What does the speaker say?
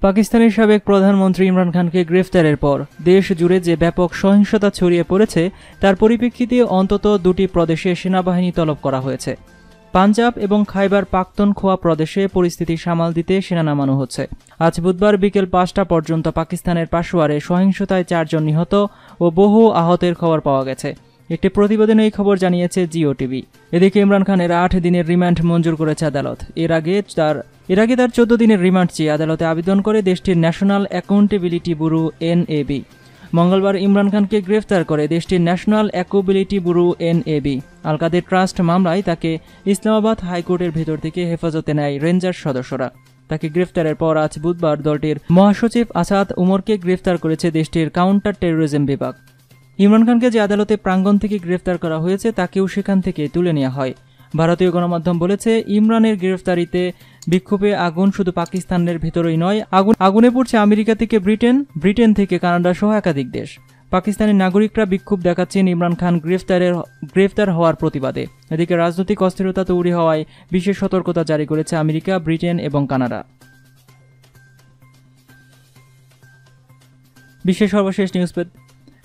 পাকিস্তানের সাবেক প্রধানমন্ত্রী ইমরান খানকে গ্রেফতারের পর দেশ জুড়ে যে ব্যাপক সহিংসতা ছড়িয়ে পড়েছে, তার পরিপ্রেক্ষিতে অন্তত দুটি প্রদেশে সেনাবাহিনী তলব করা হয়েছে। পাঞ্জাব এবং খাইবার পাক্তনখোয়া প্রদেশে পরিস্থিতি সামাল দিতে সেনা নামানো হচ্ছে। আজ বুধবার বিকেল পাঁচটা পর্যন্ত পাকিস্তানের পাশোয়ারে সহিংসতায় চারজন নিহত ও বহু আহতের খবর পাওয়া গেছে। একটি প্রতিবেদনে এই খবর জানিয়েছে জিও টিভি। এদিকে ইমরান খানের আট দিনের রিমান্ড মঞ্জুর করেছে আদালত। এর আগে তার এর আগে তার চোদ্দ দিনের রিমান্ড চেয়ে আদালতে আবেদন করে দেশটির ন্যাশনাল অ্যাকাউন্টেবিলিটি ব্যুরো এনএবি। মঙ্গলবার ইমরান খানকে গ্রেফতার করে দেশটির national accountability bureau NAB. Al Qadir trust মামলায় তাকে ইসলামাবাদ হাইকোর্টের ভেতর থেকে হেফাজতে নেয় রেঞ্জার সদস্যরা। তাকে গ্রেফতারের পর আজ বুধবার দলটির মহাসচিব আসাদ উমরকে গ্রেফতার করেছে দেশটির কাউন্টার টেরোরিজম বিভাগ। ইমরান খানকে যে আদালতে প্রাঙ্গণ থেকে গ্রেফতার করা হয়েছে, তাকেও সেখান থেকে তুলে নেওয়া হয়। ভারতীয় গণমাধ্যম বলেছে, ইমরানের গ্রেফতারিতে বিক্ষোভে আগুন শুধু পাকিস্তানের ভেতরেই নয়, আগুন, আগুনে পড়ছে আমেরিকা থেকে ব্রিটেন ব্রিটেন থেকে কানাডা সহ একাধিক দেশ। পাকিস্তানের নাগরিকরা বিক্ষোভ দেখাচ্ছেন ইমরান খান গ্রেফতারের, গ্রেফতার হওয়ার প্রতিবাদে। এদিকে রাজনৈতিক অস্থিরতা তৈরি হওয়ায় বিশেষ সতর্কতা জারি করেছে আমেরিকা, ব্রিটেন এবং কানাডা। বিশ্বের সর্বশেষ নিউজ